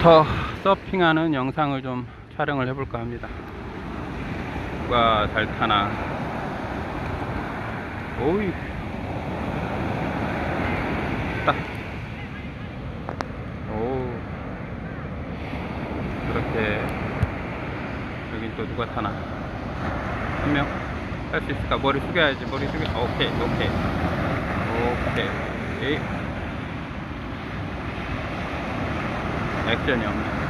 지금부터 서핑하는 영상을 좀 촬영을 해볼까 합니다. 누가 잘 타나. 오이. 딱. 오. 그렇게. 여긴 또 누가 타나. 한 명? 할 수 있을까? 머리 숙여야지. 머리 숙여. 오케이, 오케이. 오케이. 에이. 액션이 없네.